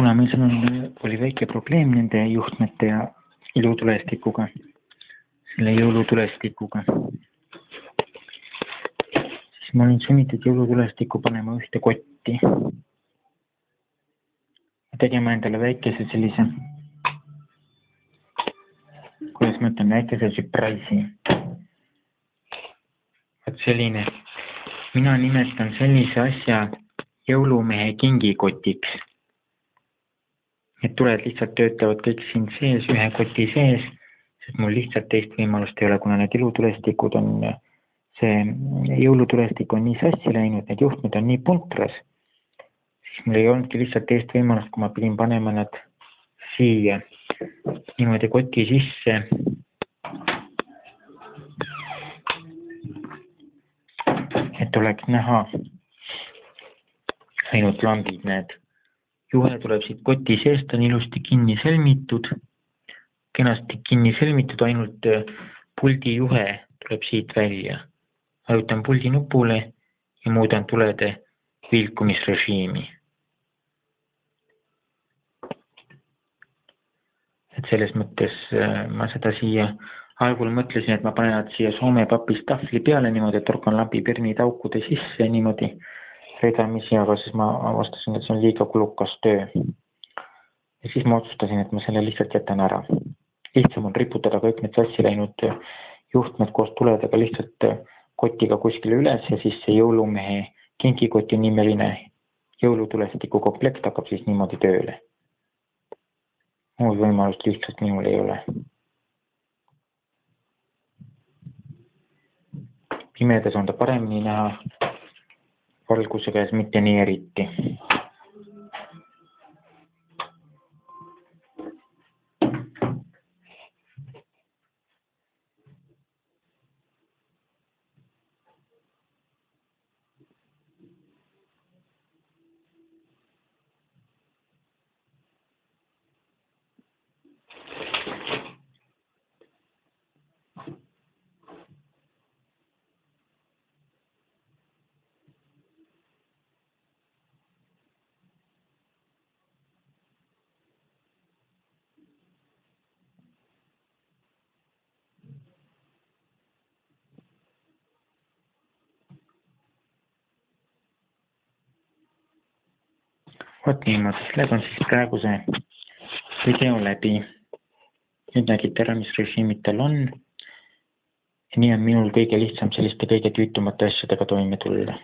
kuna meil on, oli väike probleem nende juhtmete ja ilutulestikuga, selle jõulutulestikuga, siis ma olin sunnitud jõulutulestikku panema ühte kotti. tegema endale väikese sellise, kuidas ma ütlen, väikese surprise'i. vot selline, mina nimetan sellise asja jõulumehe kingikotiks Need tuled lihtsalt töötavad kõik siin sees, ühe koti sees, sest mul lihtsalt teist võimalust ei ole, kuna need ilutulestikud on, see jõulutulestik on nii sassi läinud, need juhtmed on nii puntras, siis mul ei olnudki lihtsalt teist võimalust, kui ma pidin panema nad siia niimoodi koti sisse. et oleks näha ainult lambid, need juhe tuleb siit koti seest, ta on ilusti kinni sõlmitud, kenasti kinni sõlmitud, ainult äh, puldi juhe tuleb siit välja. vajutan puldi nupule ja muudan tulede vilkumisrežiimi. et selles mõttes äh, ma seda siia, algul mõtlesin, et ma panen nad siia Soome papist tahvli peale niimoodi, torkan lambi pirnid aukude sisse niimoodi ridamisi, aga siis ma avastasin, et see on liiga kulukas töö. ja siis ma otsustasin, et ma selle lihtsalt jätan ära. lihtsam on riputada kõik need sassi läinud juhtmed koos tuledega lihtsalt kotiga kuskile üles ja siis see jõulumehe kinkikoti nimeline jõulutulestiku komplekt hakkab siis niimoodi tööle. muud võimalust lihtsalt minul ei ole. pimedas on ta paremini näha oliko se edes miten eritti vot niimoodi, sellega on siis praegu see video läbi. nüüd nägite ära, mis režiimid tal on. nii on minul kõige lihtsam selliste kõige tüütumate asjadega toime tulla